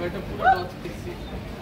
Vai dar pulo alto, tem que ser.